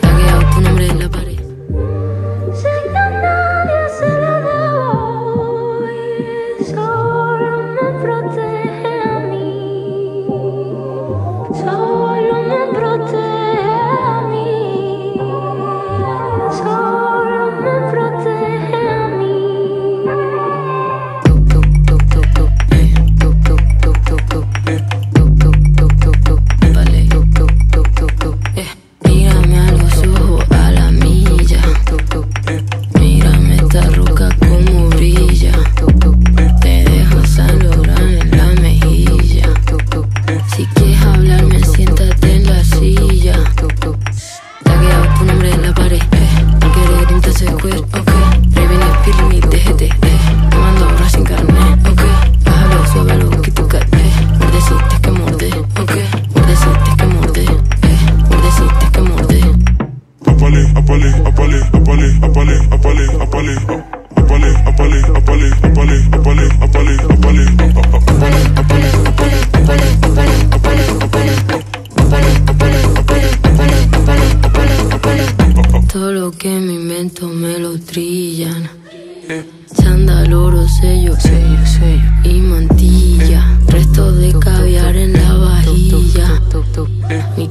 Tagueado tu nombre en la pared. eh. Sandal, oro, eh. sello, sello. Y mantilla. Eh. Resto de caviar en la vajilla. Eh. Mi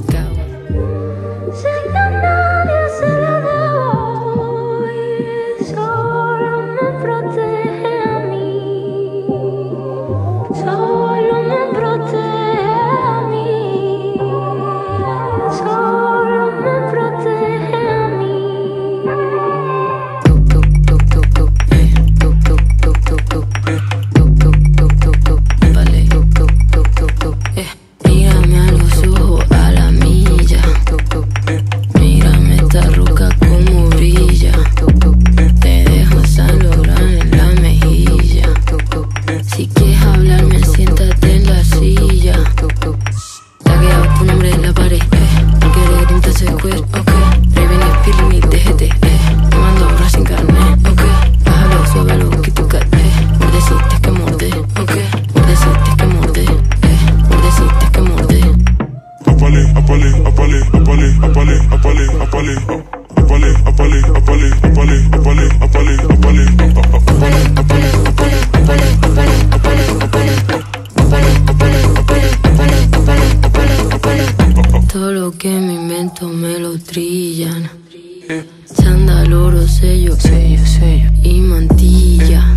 Solo que mi mento me lo trillan. Eh. Sándalo, sello, sello y mantilla.